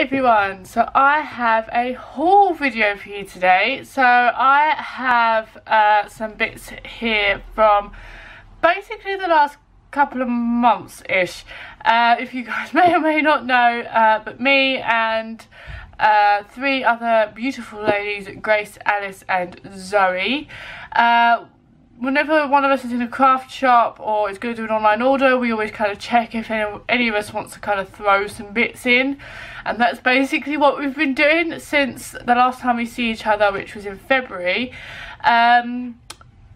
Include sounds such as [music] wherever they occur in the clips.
everyone, so I have a haul video for you today. So I have uh, some bits here from basically the last couple of months ish. Uh, if you guys [laughs] may or may not know, uh, but me and uh, three other beautiful ladies, Grace, Alice and Zoe, uh, whenever one of us is in a craft shop or is going to do an online order, we always kind of check if any, any of us wants to kind of throw some bits in. And that's basically what we've been doing since the last time we see each other, which was in February. Um,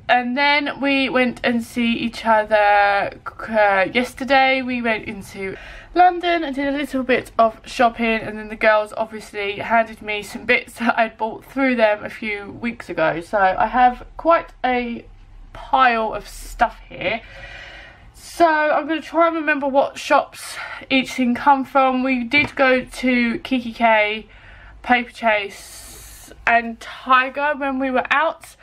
and then we went and see each other uh, yesterday. We went into London and did a little bit of shopping and then the girls obviously handed me some bits that I'd bought through them a few weeks ago. So I have quite a pile of stuff here. So I'm going to try and remember what shops each thing come from. We did go to Kikki K, Paperchase and Tiger when we were out.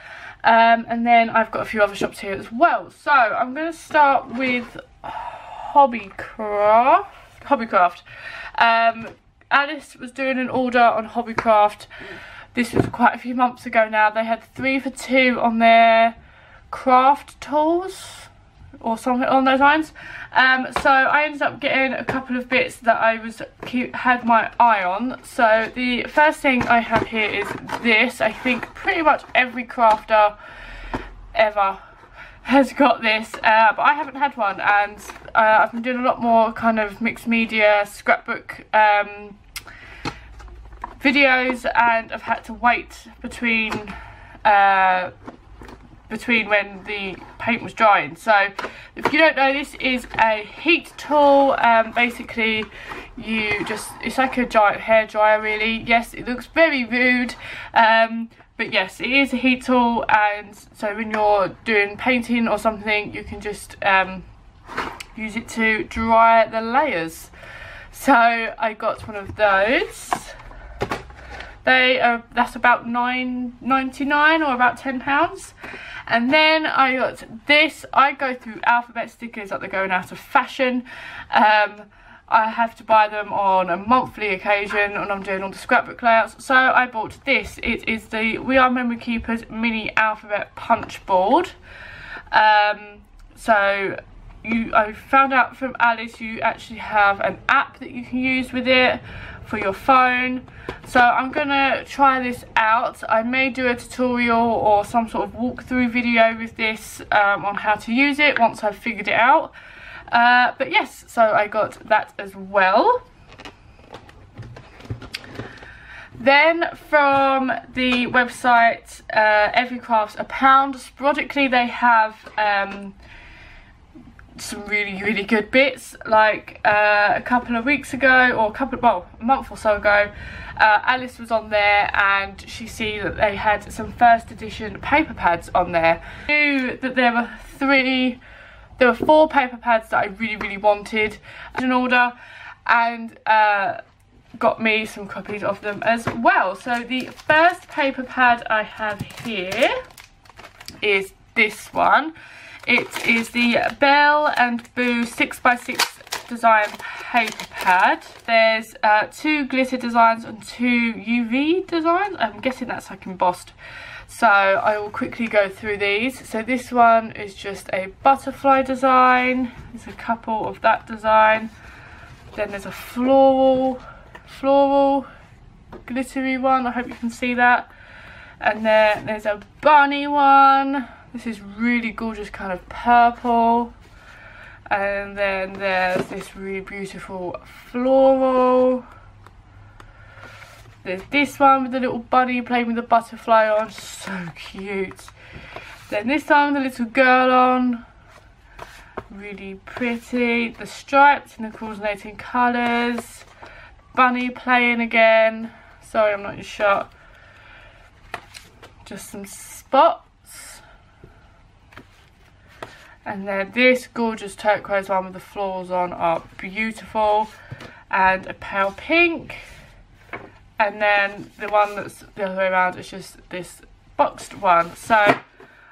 Um, and then I've got a few other shops here as well. So I'm going to start with Hobbycraft. Hobbycraft. Um, Alice was doing an order on Hobbycraft. This was quite a few months ago now. They had three for two on their craft tools or something along those lines. Um, so I ended up getting a couple of bits that I was had my eye on. So the first thing I have here is this. I think pretty much every crafter ever has got this uh, but I haven't had one and uh, I've been doing a lot more kind of mixed media scrapbook um, videos and I've had to wait between uh, between when the paint was drying. So if you don't know, this is a heat tool. Um, basically, you just, it's like a giant hair dryer really. Yes, it looks very rude. Um, but yes, it is a heat tool and so when you're doing painting or something, you can just um, use it to dry the layers. So I got one of those. They are, that's about nine ninety nine or about £10. And then I got this. I go through alphabet stickers like they're going out of fashion. Um, I have to buy them on a monthly occasion and I'm doing all the scrapbook layouts. So I bought this. It is the We Are Memory Keepers mini alphabet punch board. Um, so you, I found out from Alice you actually have an app that you can use with it for your phone. So I'm gonna try this out. I may do a tutorial or some sort of walkthrough video with this um, on how to use it once I've figured it out. Uh, but yes, so I got that as well. Then from the website uh, Every Craft's a pound, sporadically they have um, some really really good bits like uh, a couple of weeks ago or a couple well a month or so ago uh, Alice was on there and she see that they had some first edition paper pads on there. I knew that there were three there were four paper pads that I really really wanted an order and uh, got me some copies of them as well. So the first paper pad I have here is this one it is the Bell and Boo 6x6 design paper pad. There's uh, two glitter designs and two UV designs. I'm guessing that's like embossed. So I will quickly go through these. So this one is just a butterfly design. There's a couple of that design. Then there's a floral, floral glittery one. I hope you can see that. And then there's a bunny one. This is really gorgeous kind of purple. And then there's this really beautiful floral. There's this one with the little bunny playing with the butterfly on. So cute. Then this one with the little girl on. Really pretty. The stripes and the coordinating colours. Bunny playing again. Sorry, I'm not in shot. Just some spots and then this gorgeous turquoise one with the florals on are beautiful. And a pale pink. And then the one that's the other way around is just this boxed one. So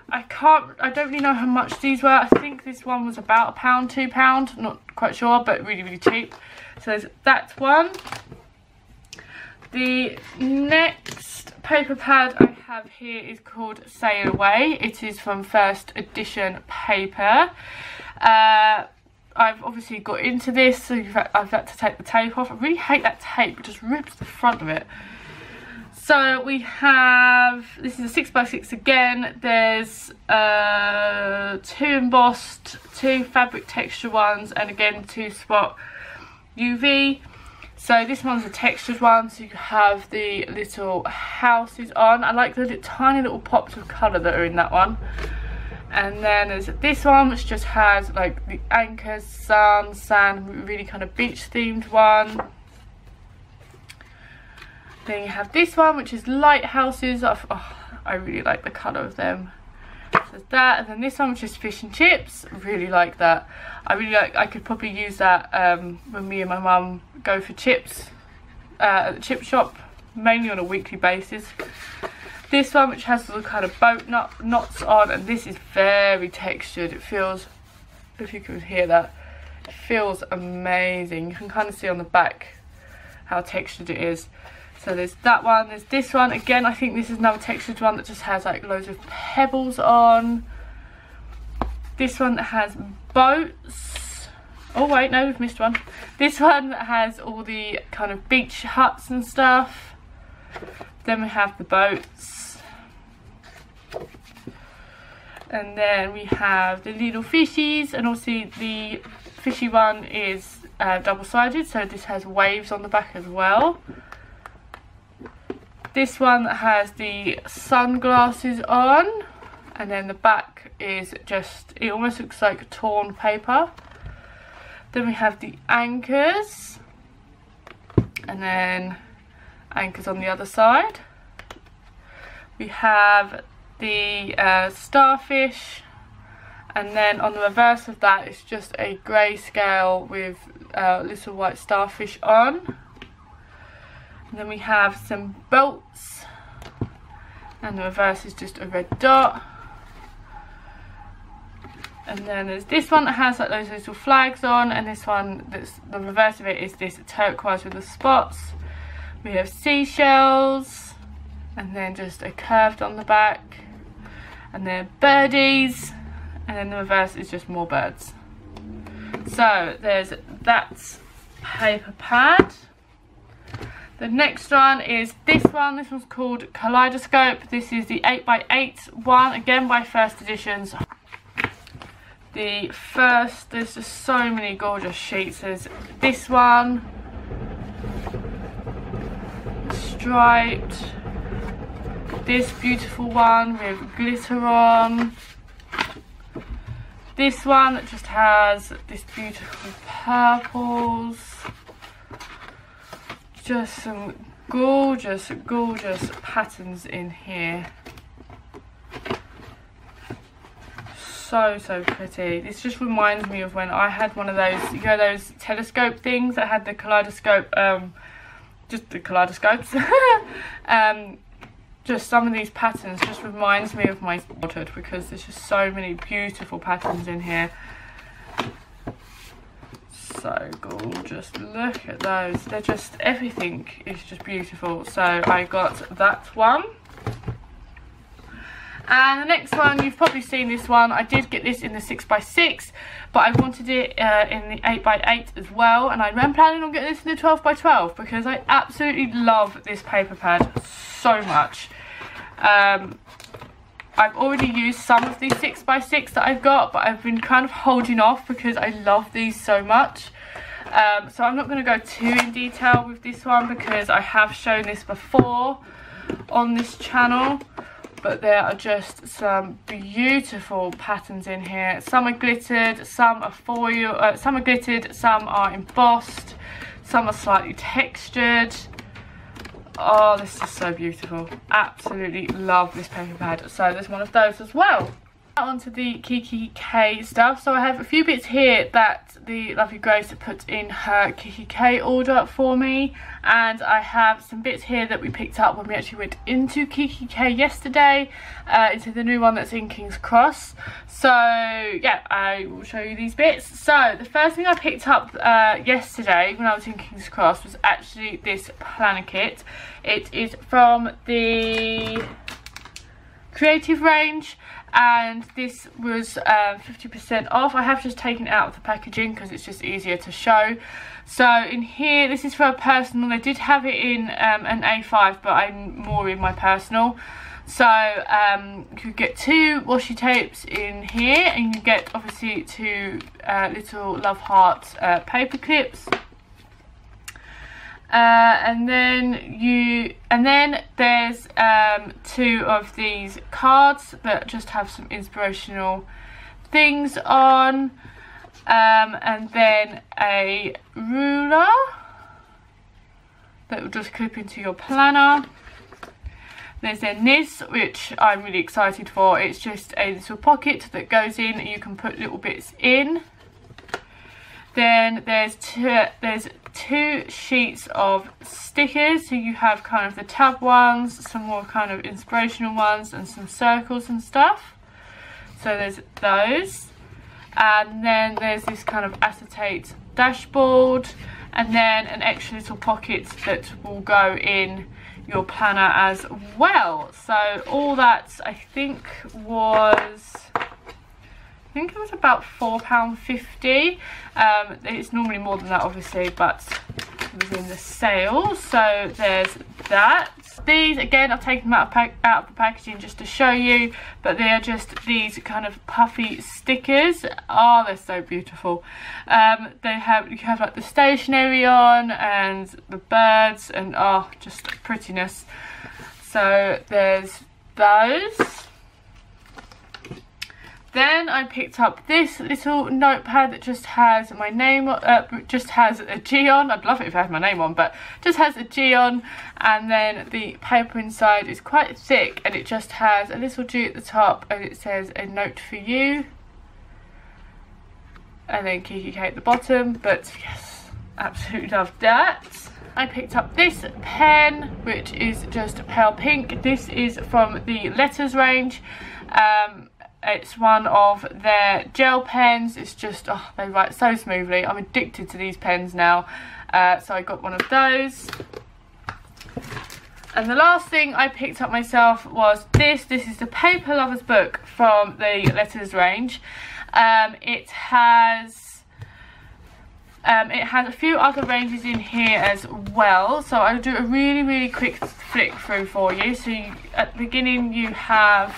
I can't I don't really know how much these were. I think this one was about a pound two pound not quite sure but really really cheap. So there's that one The next paper pad I have here is called Sail Away. It is from first edition paper. Uh, I've obviously got into this, so I've had to take the tape off. I really hate that tape, it just rips the front of it. So we have, this is a 6x6 again, there's uh, two embossed, two fabric texture ones, and again two spot UV. So this one's a textured one, so you have the little houses on. I like the little, tiny little pops of colour that are in that one. And then there's this one, which just has like the anchors, sun, sand, really kind of beach themed one. Then you have this one, which is lighthouses. Oh, I really like the colour of them. There's that, and then this one, which is fish and chips. Really like that. I really like. I could probably use that um, when me and my mum go for chips uh, at the chip shop, mainly on a weekly basis. This one, which has the kind of boat knot, knots on, and this is very textured. It feels, if you can hear that, it feels amazing. You can kind of see on the back how textured it is. So there's that one, there's this one. Again, I think this is another textured one that just has like loads of pebbles on. This one that has boats. Oh wait, no, we've missed one. This one that has all the kind of beach huts and stuff. Then we have the boats. And then we have the little fishies and also the fishy one is uh, double-sided so this has waves on the back as well. This one has the sunglasses on and then the back is just, it almost looks like torn paper. Then we have the anchors and then anchors on the other side. We have the uh, starfish and then on the reverse of that it's just a grey scale with uh, little white starfish on. Then we have some bolts. And the reverse is just a red dot. And then there's this one that has like those little flags on. And this one, that's the reverse of it is this turquoise with the spots. We have seashells. And then just a curved on the back. And then birdies. And then the reverse is just more birds. So there's that paper pad. The next one is this one. This one's called Kaleidoscope. This is the 8x8 one, again by First Editions. The first, there's just so many gorgeous sheets. There's this one, striped, this beautiful one with glitter on, this one that just has this beautiful purples, just some gorgeous, gorgeous patterns in here. So, so pretty. This just reminds me of when I had one of those, you know those telescope things that had the kaleidoscope, um, just the kaleidoscopes. [laughs] um, just some of these patterns just reminds me of my childhood because there's just so many beautiful patterns in here so gorgeous look at those. They're just everything is just beautiful. So I got that one. And the next one you've probably seen this one. I did get this in the 6x6 but I wanted it uh, in the 8x8 as well. And I'm planning on getting this in the 12x12 because I absolutely love this paper pad so much. Um, I've already used some of these 6x6 that I've got, but I've been kind of holding off because I love these so much. Um, so I'm not going to go too in detail with this one because I have shown this before on this channel. But there are just some beautiful patterns in here. Some are glittered, some are foil, uh, some are glittered, some are embossed, some are slightly textured. Oh, this is so beautiful. Absolutely love this paper pad. So there's one of those as well. Onto the Kikki K stuff. So I have a few bits here that the lovely Grace put in her Kikki K order for me. And I have some bits here that we picked up when we actually went into Kikki K yesterday. Uh, into the new one that's in King's Cross. So yeah, I will show you these bits. So the first thing I picked up uh, yesterday when I was in King's Cross was actually this planner kit. It is from the creative range and this was 50% um, off. I have just taken it out of the packaging because it's just easier to show. So in here, this is for a personal. They did have it in um, an A5, but I'm more in my personal. So um, you get two washi tapes in here, and you get obviously two uh, little love heart uh, paper clips. Uh, and then you and then there's um, two of these cards that just have some inspirational things on. Um, and then a ruler that will just clip into your planner. There's then this which I'm really excited for. It's just a little pocket that goes in. You can put little bits in then there's two, there's two sheets of stickers. So you have kind of the tab ones, some more kind of inspirational ones, and some circles and stuff. So there's those. And then there's this kind of acetate dashboard. And then an extra little pocket that will go in your planner as well. So all that I think was think it was about £4.50. Um, it's normally more than that obviously, but it was in the sale. So there's that. These, again, I've taken them out of, out of the packaging just to show you, but they are just these kind of puffy stickers. Oh, they're so beautiful. Um, they have, you have like the stationery on and the birds and oh, just prettiness. So there's those. Then I picked up this little notepad that just has my name, uh, just has a G on. I'd love it if I had my name on, but just has a G on. And then the paper inside is quite thick and it just has a little G at the top and it says a note for you. And then Kikki K at the bottom, but yes, absolutely [laughs] love that. I picked up this pen, which is just pale pink. This is from the Letters range. Um, it's one of their gel pens. It's just, oh, they write so smoothly. I'm addicted to these pens now. Uh, so I got one of those. And the last thing I picked up myself was this. This is the Paper Lovers book from the Letters range. Um, it has... Um, it has a few other ranges in here as well. So I'll do a really, really quick flick through for you. So you, at the beginning you have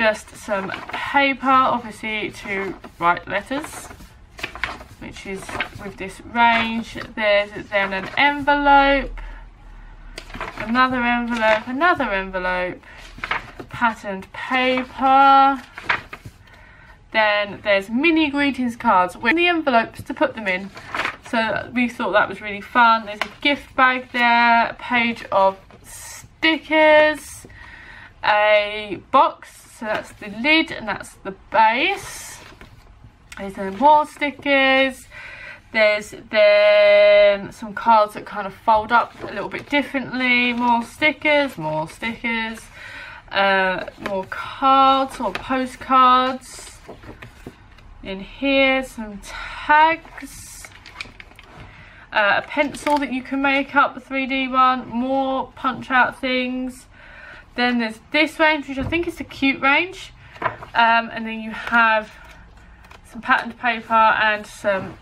just some paper, obviously, to write letters, which is with this range. There's then an envelope, another envelope, another envelope, patterned paper. Then there's mini greetings cards with the envelopes to put them in. So we thought that was really fun. There's a gift bag there, a page of stickers, a box so that's the lid and that's the base. There's more stickers. There's then some cards that kind of fold up a little bit differently. More stickers, more stickers. Uh, more cards or postcards. In here, some tags. Uh, a pencil that you can make up, the 3D one. More punch out things. Then there's this range, which I think is the cute range. Um, and then you have some patterned paper and some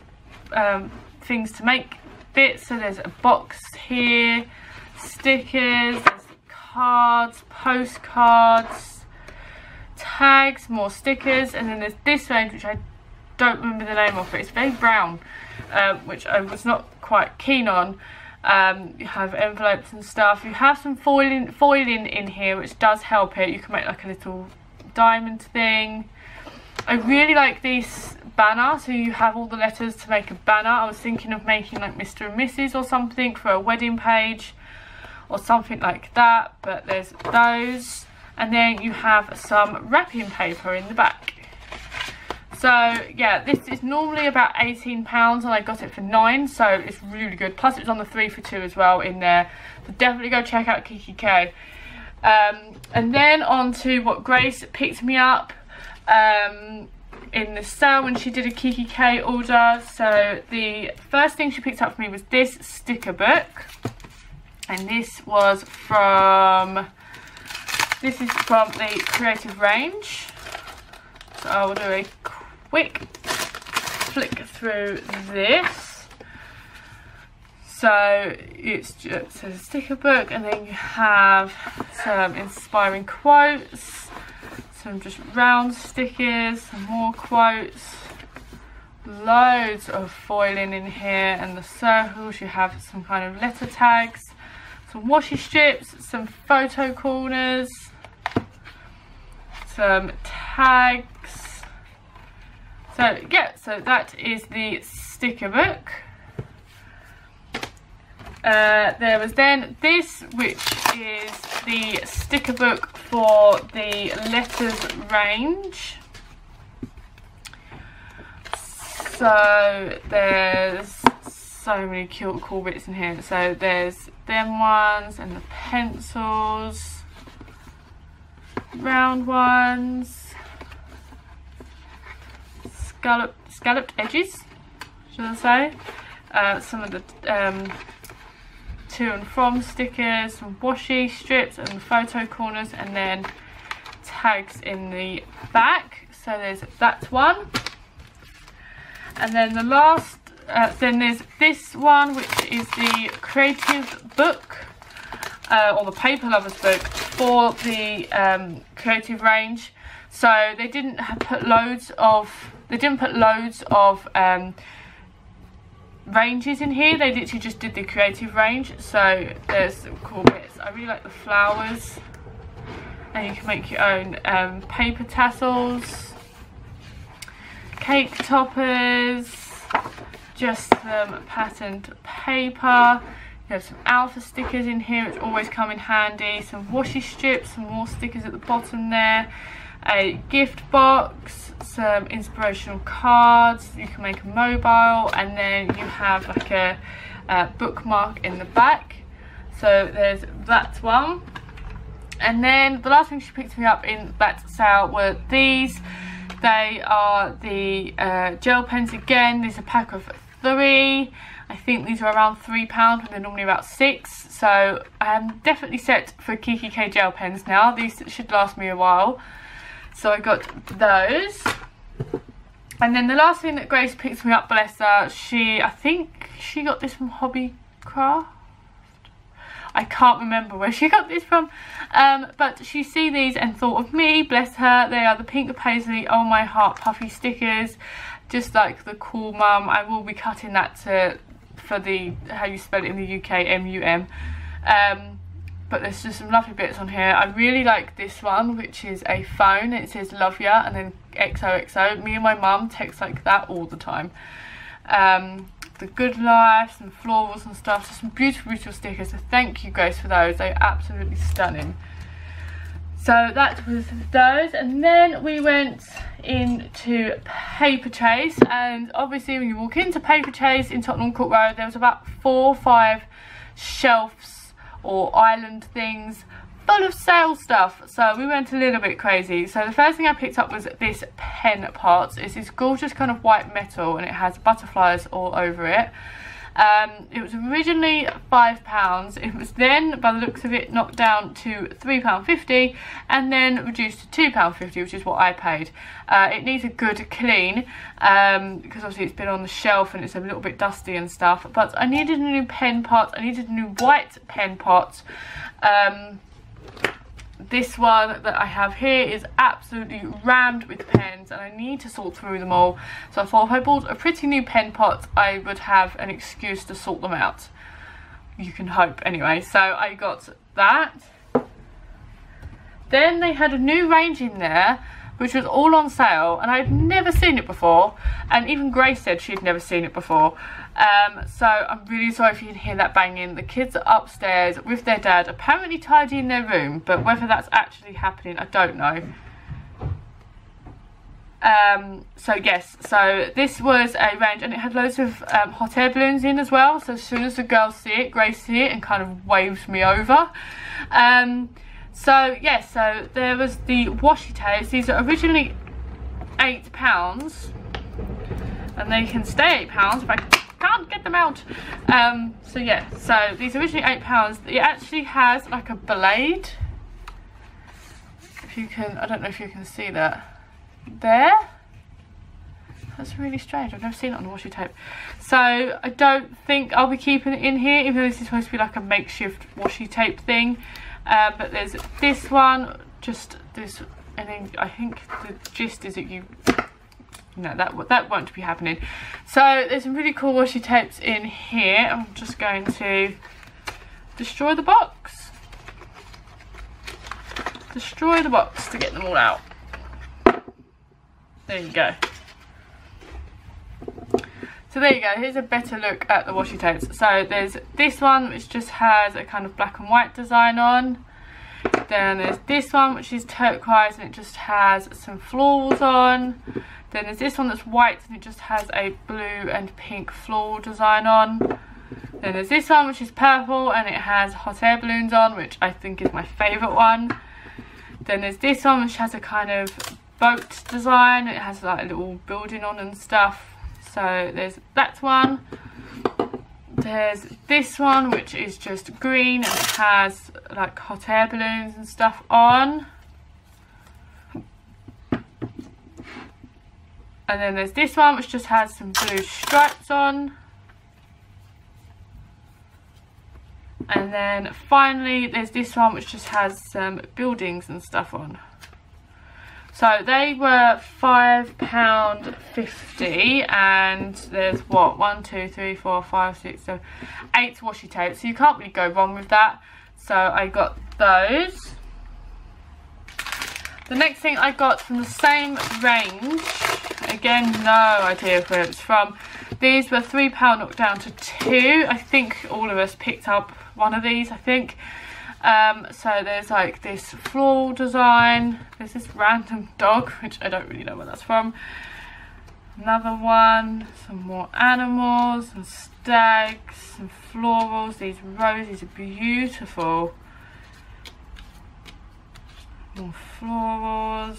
um, things to make bits. So there's a box here, stickers, cards, postcards, tags, more stickers. And then there's this range, which I don't remember the name of, but it's very brown, um, which I was not quite keen on. Um, you have envelopes and stuff. You have some foiling, foiling in here, which does help it. You can make like a little diamond thing. I really like this banner, so you have all the letters to make a banner. I was thinking of making like Mr. and Mrs. or something for a wedding page or something like that, but there's those. and then you have some wrapping paper in the back. So yeah, this is normally about £18 and I got it for 9 so it's really good. Plus it was on the 3 for 2 as well in there. So definitely go check out kikki.K. Um, and then on to what Grace picked me up um, in the sale when she did a kikki.K order. So the first thing she picked up for me was this sticker book. And this was from, this is from the Creative Range. So I will do a quick flick through this. So it's just a sticker book and then you have some inspiring quotes, some just round stickers, some more quotes, loads of foiling in here and the circles you have some kind of letter tags, some washi strips, some photo corners, some tags so yeah, so that is the sticker book. Uh, there was then this, which is the sticker book for the letters range. So there's so many cute, cool bits in here. So there's them ones and the pencils, round ones, scalloped, scalloped edges, should I say. Uh, some of the um, to and from stickers, some washi strips and photo corners and then tags in the back. So there's that one. And then the last, uh, then there's this one which is the creative book uh, or the paper lovers book for the um, creative range. So they didn't have put loads of they didn't put loads of um, ranges in here. They literally just did the creative range. So there's some cool bits. I really like the flowers. And you can make your own um, paper tassels, cake toppers, just some patterned paper. You have some alpha stickers in here which always come in handy. Some washi strips, some more stickers at the bottom there. A gift box, some inspirational cards you can make a mobile and then you have like a, a bookmark in the back. So there's that one. And then the last thing she picked me up in that sale were these. They are the uh, gel pens again. There's a pack of three. I think these are around three pound when they're normally about six. So I'm definitely set for kikki.K gel pens now. These should last me a while so I got those. And then the last thing that Grace picked me up, bless her, she, I think she got this from Hobbycraft. I can't remember where she got this from. Um, but she see these and thought of me, bless her. They are the Pink Paislee Oh My Heart puffy stickers. Just like the cool mum. I will be cutting that to for the, how you spell it in the UK, M-U-M. Um, but there's just some lovely bits on here. I really like this one, which is a phone. It says love ya and then XOXO. Me and my mum text like that all the time. Um, the Good Life, some florals and stuff. So some beautiful, beautiful stickers. So thank you guys for those. They're absolutely stunning. So that was those. And then we went into Paperchase. And obviously when you walk into Paperchase in Tottenham Court Road, there was about four or five shelves or island things full of sale stuff. So we went a little bit crazy. So the first thing I picked up was this pen part it's this gorgeous kind of white metal and it has butterflies all over it um, it was originally £5. It was then, by the looks of it, knocked down to £3.50 and then reduced to £2.50, which is what I paid. Uh, it needs a good clean um, because obviously it's been on the shelf and it's a little bit dusty and stuff. But I needed a new pen pot. I needed a new white pen pot. Um, this one that I have here is absolutely rammed with pens and I need to sort through them all. So I thought if I bought a pretty new pen pot, I would have an excuse to sort them out. You can hope anyway. So I got that. Then they had a new range in there which was all on sale and I'd never seen it before and even Grace said she'd never seen it before. Um, so I'm really sorry if you can hear that banging. The kids are upstairs with their dad apparently tidying their room but whether that's actually happening I don't know. Um, so yes so this was a range and it had loads of um, hot air balloons in as well so as soon as the girls see it Grace see it and kind of waves me over. Um, so yes, so there was the washi tapes. These are originally eight pounds, and they can stay eight pounds, but I can't get them out. Um, so yeah, so these are originally eight pounds. It actually has like a blade. If you can, I don't know if you can see that there. That's really strange. I've never seen it on washi tape. So I don't think I'll be keeping it in here, even though this is supposed to be like a makeshift washi tape thing. Uh, but there's this one, just this, I think, I think the gist is that you, no, that, that won't be happening. So there's some really cool washi tapes in here. I'm just going to destroy the box. Destroy the box to get them all out. There you go. So there you go, here's a better look at the washi tapes. So there's this one which just has a kind of black and white design on. Then there's this one which is turquoise and it just has some florals on. Then there's this one that's white and it just has a blue and pink floral design on. Then there's this one which is purple and it has hot air balloons on which I think is my favourite one. Then there's this one which has a kind of boat design. It has like a little building on and stuff. So there's that one. There's this one which is just green and has like hot air balloons and stuff on. And then there's this one which just has some blue stripes on. And then finally there's this one which just has some buildings and stuff on. So they were £5.50 and there's what, one, two, three, four, five, six, seven, eight washi tapes. So you can't really go wrong with that. So I got those. The next thing I got from the same range, again, no idea where it's from. These were £3 knocked down to two. I think all of us picked up one of these, I think. Um, so there's like this floral design. There's this random dog, which I don't really know where that's from. Another one, some more animals, some stags, some florals. These roses are beautiful. More florals.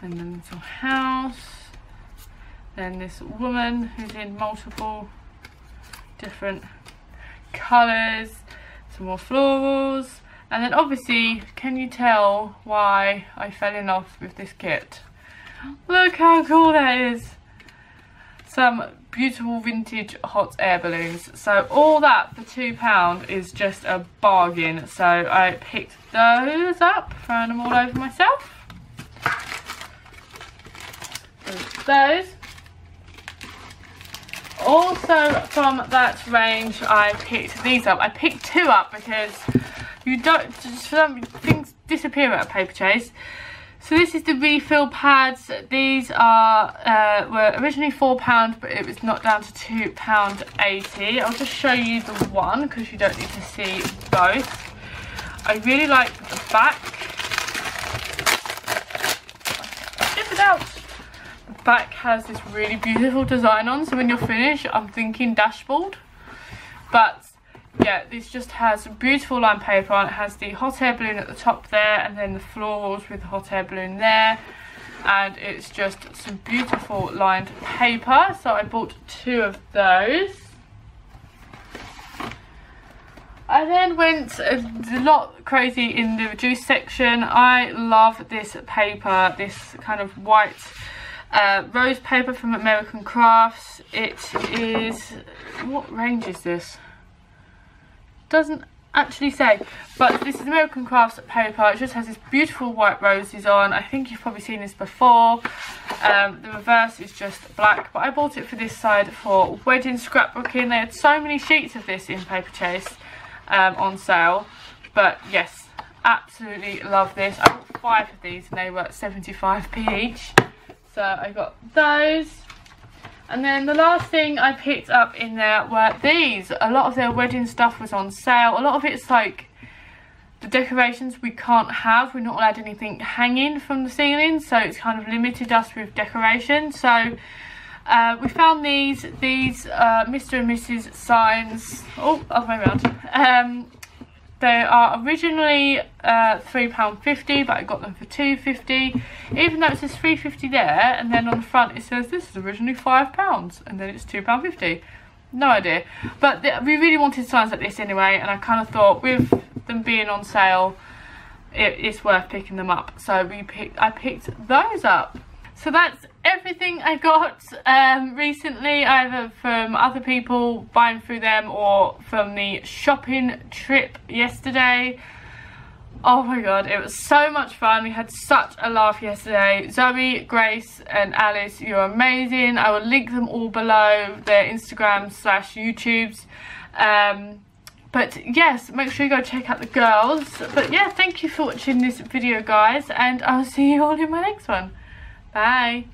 And then little house. Then this woman who's in multiple different colours, some more florals, and then obviously, can you tell why I fell in love with this kit? Look how cool that is! Some beautiful vintage hot air balloons. So all that for £2 is just a bargain. So I picked those up, throwing them all over myself. Those also from that range I picked these up. I picked two up because you don't things disappear at a paper chase. So this is the refill pads. These are uh, were originally £4 but it was knocked down to £2.80. I'll just show you the one because you don't need to see both. I really like the back. Get it out back has this really beautiful design on so when you're finished I'm thinking dashboard. But yeah this just has beautiful line paper on it. Has the hot air balloon at the top there and then the florals with the hot air balloon there. And it's just some beautiful lined paper. So I bought two of those. I then went a lot crazy in the reduced section. I love this paper, this kind of white uh, rose paper from American Crafts. It is, what range is this? Doesn't actually say, but this is American Crafts paper. It just has this beautiful white roses on. I think you've probably seen this before. Um, the reverse is just black, but I bought it for this side for wedding scrapbooking. They had so many sheets of this in Paperchase um, on sale. But yes, absolutely love this. I bought five of these and they were 75p each. So I got those. And then the last thing I picked up in there were these. A lot of their wedding stuff was on sale. A lot of it's like the decorations we can't have. We're not allowed anything hanging from the ceiling. So it's kind of limited us with decoration. So uh, we found these, these uh, Mr. and Mrs. signs. Oh, other way around. Um, they are originally uh, £3.50 but I got them for two fifty. Even though it says three fifty there and then on the front it says this is originally £5 and then it's £2.50. No idea. But we really wanted signs like this anyway and I kind of thought with them being on sale it, it's worth picking them up. So we picked, I picked those up. So that's everything I got um, recently, either from other people buying through them or from the shopping trip yesterday. Oh my god, it was so much fun. We had such a laugh yesterday. Zoe, Grace and Alice, you're amazing. I will link them all below, their Instagram slash YouTubes. Um, but yes, make sure you go check out the girls. But yeah, thank you for watching this video guys and I'll see you all in my next one. Bye.